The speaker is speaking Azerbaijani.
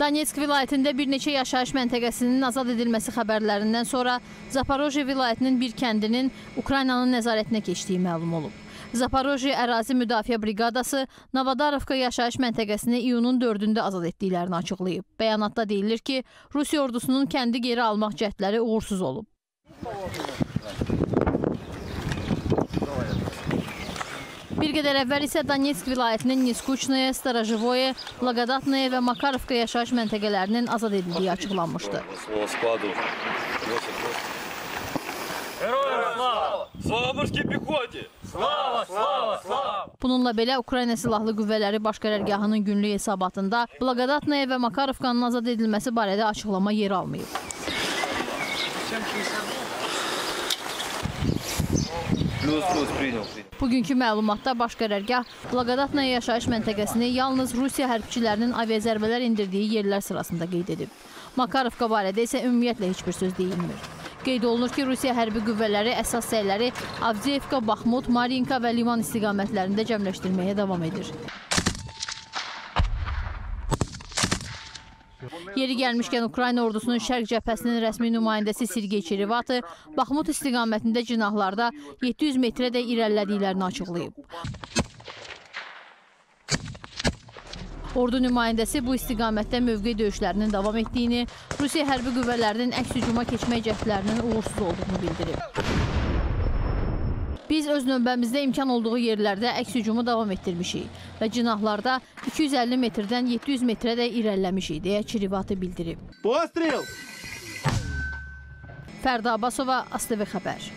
Donetsk vilayətində bir neçə yaşayış məntəqəsinin azad edilməsi xəbərlərindən sonra Zaporojye vilayətinin bir kəndinin Ukraynanın nəzarətinə keçdiyi məlum olub. Zaporojye ərazi müdafiə briqadası Novodarovka yaşayış məntəqəsini iyunun 4-də azad etdiklərini açıqlayıb. Bəyanatda deyilir ki, Rusiya ordusunun kəndi geri almaq cəhdləri uğursuz olub. Bir qədər əvvəl isə Donetsk vilayətinin Niskuçnaya, Starajivoye, Laqadatnaya və Makarovka yaşayış məntəqələrinin azad edildiyi açıqlanmışdı. Bununla belə Ukrayna Silahlı Qüvvələri Baş Qərərgahının günlük hesabatında Blaqadatnaya və Makarovkanın azad edilməsi barədə açıqlama yer almayıb. Plus, plus, prinyum, prinyum. Bugünkü məlumatda baş qərargah Laqadatna yaşayış məntəqəsini yalnız Rusiya hərbçilərinin aviazərbələr indirdiyi yerlər sırasında qeyd edib. Makarovka barədə isə ümumiyyətlə heç bir söz deyilmir. Qeyd olunur ki, Rusiya hərbi qüvvələri əsas səyləri Avdiyevka, Baxmut, Marinka və Liman istiqamətlərində cəmləşdirməyə davam edir. Yeri gəlmişkən Ukrayna ordusunun şərq cəbhəsinin rəsmi nümayəndəsi Sergey Çerivatı Baxmut istiqamətində cinahlarda 700 metrə də irəlilədiklərini açıqlayıb. Ordu nümayəndəsi bu istiqamətdə mövqe döyüşlərinin davam etdiyini, Rusiya hərbi qüvvələrinin əks hücuma keçmək cəhdlərinin uğursuz olduğunu bildirib. Biz öz növbəmizdə imkan olduğu yerlərdə əks hücumu davam etdirmişik və cinahlarda 250 metrdən 700 metrə də irəlləmişik, deyə Çiribati bildirib. Bu astrel! Fərda Abbasova, ASTV Xəbər.